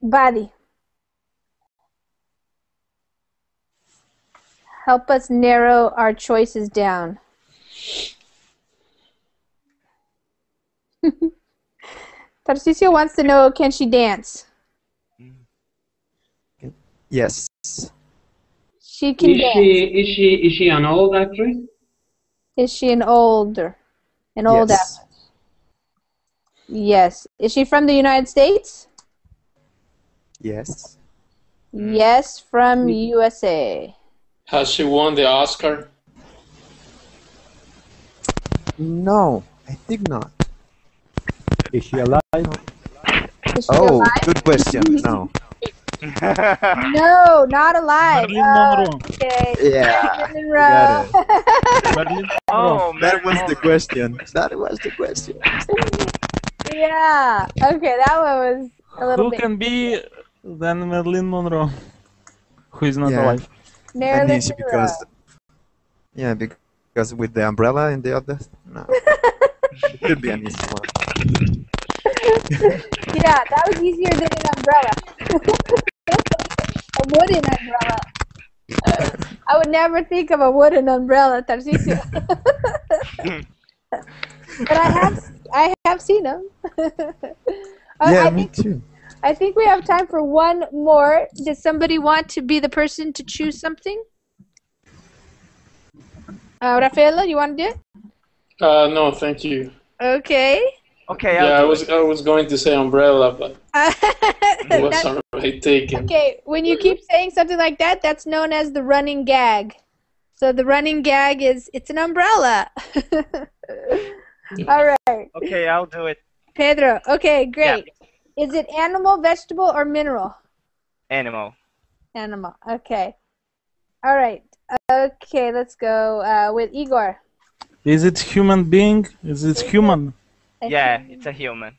Body. Help us narrow our choices down. Tarcisio wants to know can she dance? Yes. She can Is dance. she is she is she an old actress? Is she an older? An old Yes. actress? Yes. Is she from the United States? Yes. Yes, from mm. USA. Has she won the Oscar? No, I think not. Is she alive? Is she Oh, alive? good question. No. No, not alive. Marilyn Uh, okay. Yeah. Marilyn got Monroe. Marilyn Oh, That was the question. That was the question. yeah. Okay, that one was a little Who bit. can be then Marilyn Monroe? Who is not Yeah. alive? Marilyn Uneasy Monroe. because yeah, because with the umbrella and the other no. it could be an easy one. Yeah, that was easier than an umbrella. A wooden umbrella. I would never think of a wooden umbrella, Tarcisio. but I have, I have seen them. Uh, yeah, I me think, too. I think we have time for one more. Does somebody want to be the person to choose something? Uh, Rafaela, you want to do it? Uh, no, thank you. Okay. Okay, Yeah, I'll I do was I was going to say umbrella, but it was already taken. Okay, when you keep saying something like that, that's known as the running gag. So the running gag is it's an umbrella. All right, Okay, I'll do it. Pedro. Okay, great. Is it animal, vegetable, or mineral? Animal. Animal. Okay. All right. Okay, let's go uh, with Igor. Is it human being? Is it human? A Yeah, human- it's a human.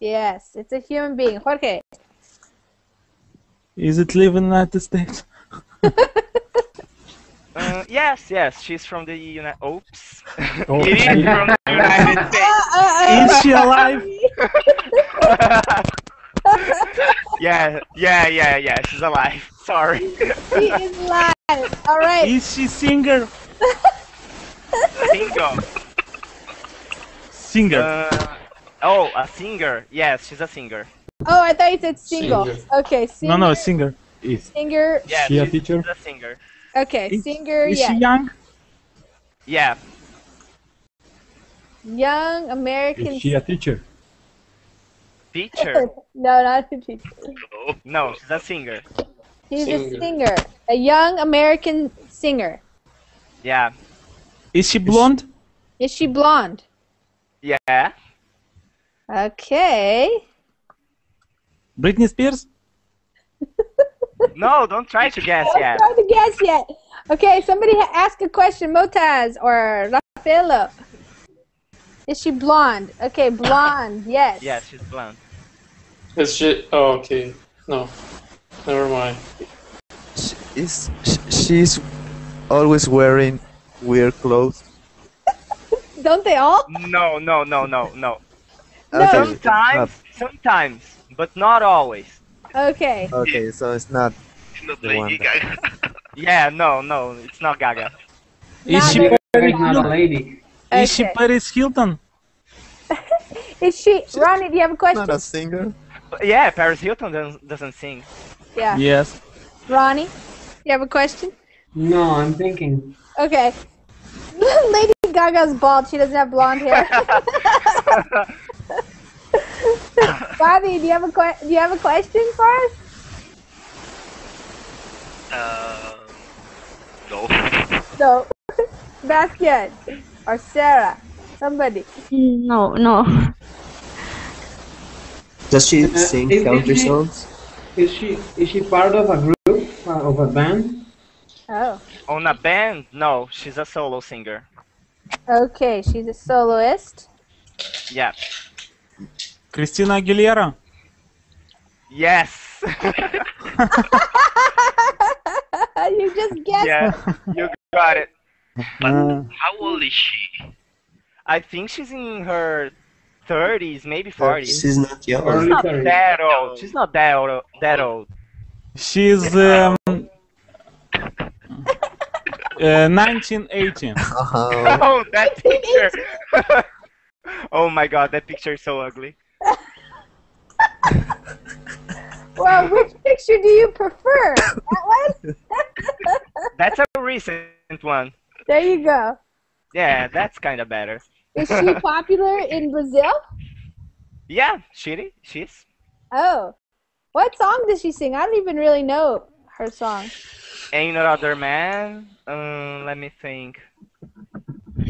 Yes, it's a human being. Jorge. Is it live in the United States? Uh, yes, yes, she's from the United. Oops. Oh, it is from the United States. Uh, uh, uh, is she alive? yeah, yeah, yeah, yeah. She's alive. Sorry. She is alive. All right. Is she singer? Bingo. Singer. Uh, oh, a singer. Yes, she's a singer. Oh, I thought you said single. Singer. Okay, singer. no, no, a singer. Is Singer. Yeah, She a teacher? she's a singer. Okay, Is- singer. Is Yeah. she young? Yeah. Young American. is she a teacher? Teacher. no, not a teacher. No, she's a singer. She's a Singer. singer. A young American singer. Yeah. Is she blonde? Is she blonde? Yeah. Okay. Britney Spears? No, don't try to guess Don't yet. try to guess yet. Okay, somebody ask a question. Motaz or Rafaela. Is she blonde? Okay, blonde. Yes. Yes, she's blonde. Is she? Oh, okay. No, never mind. She is she's always wearing weird clothes. Don't they all? No, no, no, no, no. No. Okay, Sometimes, sometimes, but not always. Okay. Okay, so it's not It's not The one Lady Gaga. Yeah, no, no, it's not Gaga. Is Not she Paris not a Hilton? lady. Is she Paris Hilton? Is she Ronnie? Do you have a question? not a singer. Yeah, Paris Hilton doesn't, doesn't sing. Yeah. Yes. Ronnie, you have a question? No, I'm thinking. Okay. Lady Gaga's bald. She doesn't have blonde hair. Bobby, do you have a que- do you have a question for us? Um, no. No. Bastian or Sarah, somebody. No, no. Does she Uh, sing is- is country she- songs? Is she is she part of a group uh, of a band? Oh. On a band? No, she's a solo singer. Okay, she's a soloist. Yeah. Christina Aguilera? Yes. you just guessed. yeah, you got it. Uh, How old is she? I think she's in her 30s, maybe 40s. She's not young. She's not that old. She's not that old. That old. she's um, uh, 1980. Oh, Oh, that picture. oh my god, that picture is so ugly. Well, which picture do you prefer? That one? That's a recent one. there you go. Yeah, that's kind of better. Is she popular in Brazil? Yeah, she she's. Oh. What song does she sing? I don't even really know her song. Ain't no other man. Um, let me think.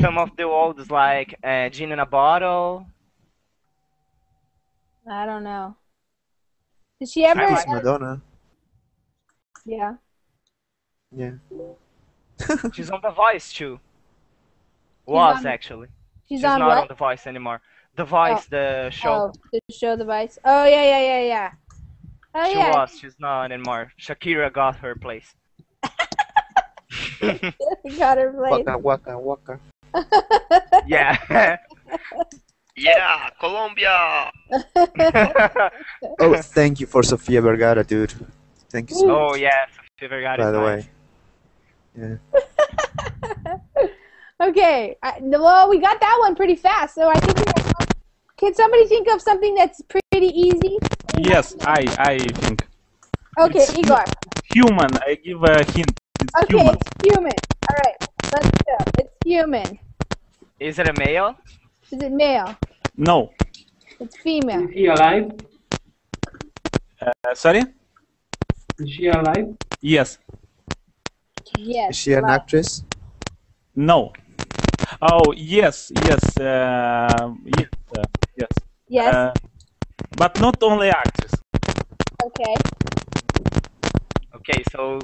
Some of the olds like uh, Gin in a Bottle. I don't know. Did she ever? It's Madonna. Yeah. Yeah. She's on The Voice too. She's Was on- actually. She's, She's on not what? on The Voice anymore. The Voice, the show. Oh, the show the Vice. Oh yeah, yeah, yeah, yeah. Oh she yeah. was. She's not anymore. Shakira got her place. Got her place. Waka waka waka. yeah. Yeah, Colombia. Oh, thank you for Sofia Vergara, dude. Thank you so oh, much. oh yeah. Sofia Vergara By the nice. way. Yeah. Okay. I, well, we got that one pretty fast, so I think. We got, can somebody think of something that's pretty easy? Yes, I I think. Okay, It's- Igor. Human. I give a hint. It's Okay, human. it's human. All right, let's go. It's human. Is it a male? Is it male? No. It's female. Is he alive? Uh, sorry? Is she alive? Yes. Yes. Is she an alive. actress? No. Oh yes, yes, uh, yes, uh, yes. Yes. Uh, but not only actress. Okay. Okay, so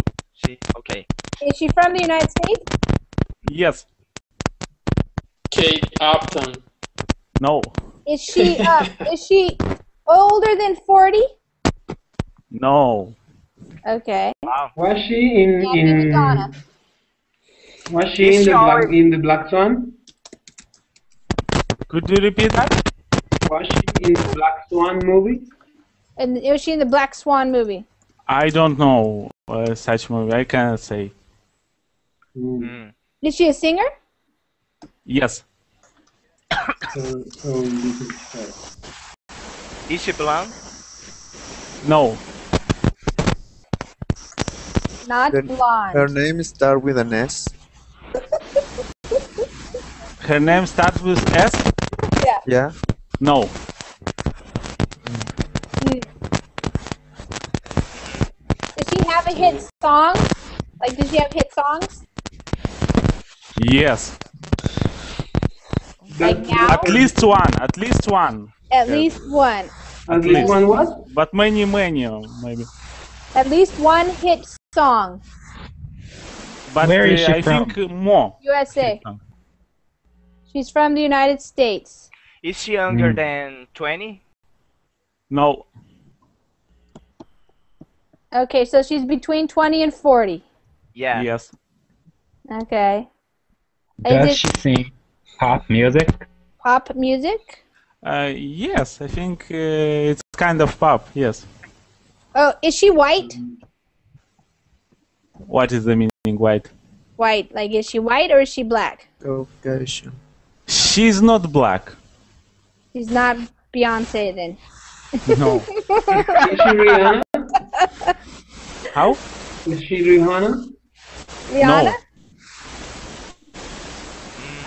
she. Okay. Is she from the United States? Yes. Kate Upton. No. Is she uh, is she older than forty? No. Okay. Wow. Was she in Can't in? Madonna. Was she Is in she the black in the Black Swan? Could you repeat that? Was she in the Black Swan movie? And was she in the Black Swan movie? I don't know uh, such movie. I cannot say. Mm. Is she a singer? Yes. So, so you can say. Is she blonde? No. Not Her- blonde. Her name starts with an S. Her name starts with S. Yeah. Yeah. No. Does she have a hit song? Like, does she have hit songs? Yes. Like now? At least one. At least one. At least one. At least one what? But many, many, uh, maybe. At least one hit song. But Where is uh, she I from? think more. USA. She's from the United States. Is she younger Mm. than 20? No. Okay, so she's between 20 and 40. Yeah. Yes. Okay. Does it she sing pop music? pop music? Uh, yes, I think uh, it's kind of pop. Yes. Oh, is she white? What is the meaning white? White. Like, is she white or is she black? Caucasian. She's not black. She's not Beyonce then. No. Is she Rihanna? How? Is she Rihanna? Rihanna?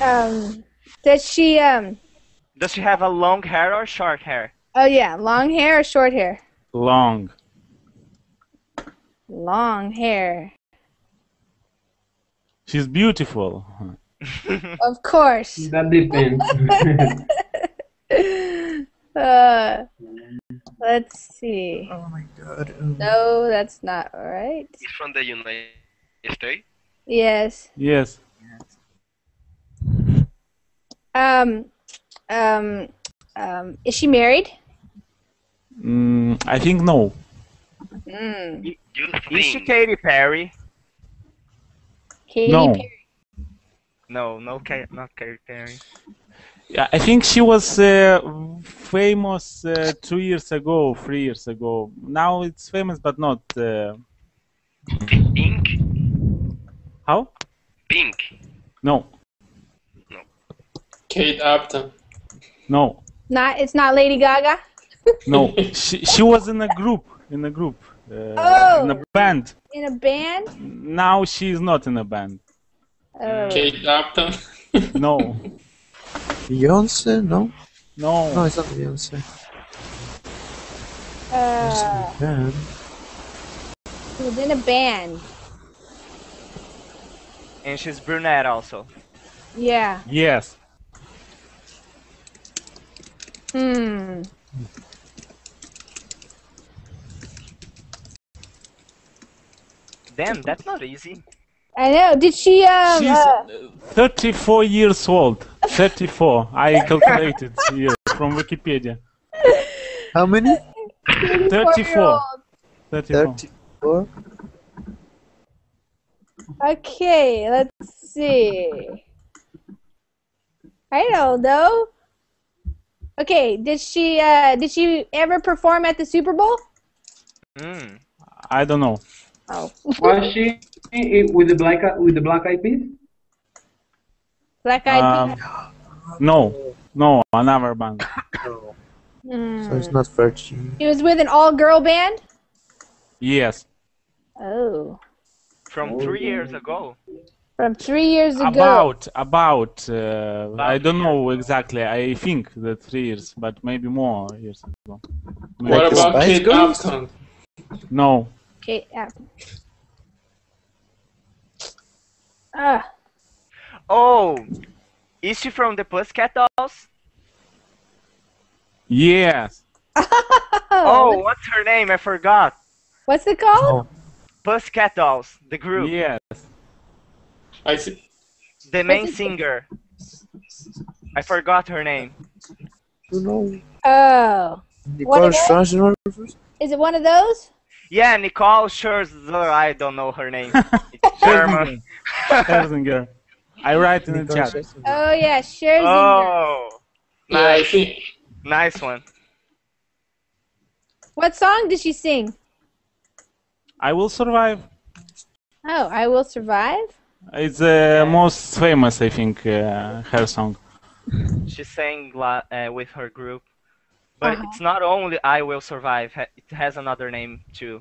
Um, does she, um, Does she have a long hair or short hair? oh yeah, long hair or short hair? Long. Long hair. She's beautiful. Of course. That depends. uh, let's see. Oh my god. um, No, that's not right. He's from the United States. Yes. Yes. Um, um, Um, is she married? Mm, I think no. Mm. Is she Katy Perry? Katy No. Perry. No, no, Ka- not Katy Perry. Yeah, I think she was uh, famous uh, two years ago, three years ago. Now it's famous, but not. Uh... Pink? How? Pink. No, No. Kate Upton. no, Not. It's not Lady Gaga. no. she she was in a group, in a group, uh, in a Oh. band. In a band. Now she is not in a band. Oh. Kate Upton. No, Beyonce? No? no. No, it's not Beyonce. Uh, Yeah. she was in a band. And she's brunette also. Yeah. Yes. Hmm. Damn, that's not easy. I know. Did she? Um. She's uh, 34 years old. 34. I calculated here from Wikipedia. How many? 34. 34. 34? Okay, let's see. I don't know. Okay, did she uh did she ever perform at the Super Bowl? Mm. I don't know. Oh. Was she with the black with the black eyed peas? Black Eyed Um, no, no, another band. Hmm. So it's not Fergie. She was with an all-girl band. Yes. Oh, From three years ago. from three years ago. About, about, uh, I don't know exactly. I think that three years, but maybe more years ago. Maybe What about Spice Kate No. Okay. Yeah. Ah. Oh, is she from the Pussycat Dolls? Yes. Oh, what's her name? I forgot. What's it called? Pussycat Dolls, the group. Yes. I see. The main singer. I forgot her name. You know, Oh. Nicole it is? Is it one of those? Yeah, Nicole Scherzer. I don't know her name. It's German. Scherzinger. I write in the Nicole chat. Scherzinger. Oh yeah, Scherzinger. Oh, nice, think. nice one. What song did she sing? I will survive. Oh, I will survive. It's the most famous, I think, uh, her song. She sang uh, with her group, but Uh-huh. it's not only "I Will Survive." It has another name too.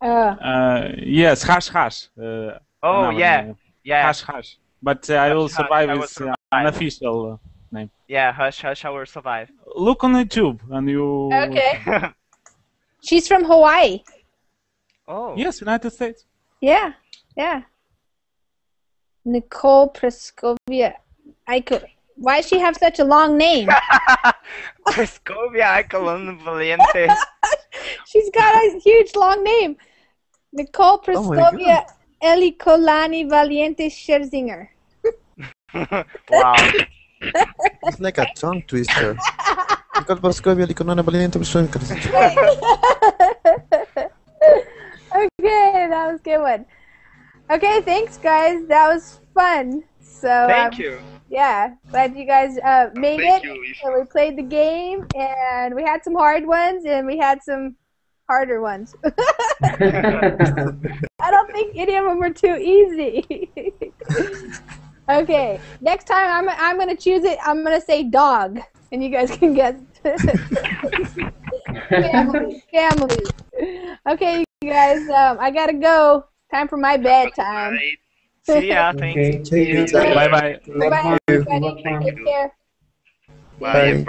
Oh. Uh, yes, Hash Hash. Uh, Oh yeah, name. yeah, Hash Hash. But uh, I will Hash Hash, survive I Will is uh, Survive. unofficial uh, name. yeah. Hush, hush, I will survive. Look on YouTube and you. Okay. She's from Hawaii. oh, Yes, United States. Yeah, yeah. Nicole Prescovia. I could. Why does she have such a long name? Prescovia Aicolon Valiente. She's got a huge long name. Nicole Oh my Prescovia Elikolani Valiente Scherzinger. wow. It's like a tongue twister. Nicole Pascovia, Liconona Valiente, okay, that was a good one. Okay, thanks guys. That was fun. So Thank um, you. Yeah, glad you guys uh, made it. you. And we played the game, and we had some hard ones, and we had some harder ones. I don't think any of them were too easy. okay, next time I'm I'm gonna choose it. I'm gonna say dog, and you guys can guess. family, family. Okay, you guys. Um, I gotta go. Time for my bedtime. Right. See ya. Thanks. Okay. Take your. Bye bye. Bye bye, Good everybody. luck. Take care. Bye. Bye.